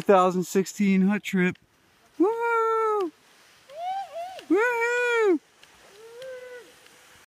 2016 Hut Trip.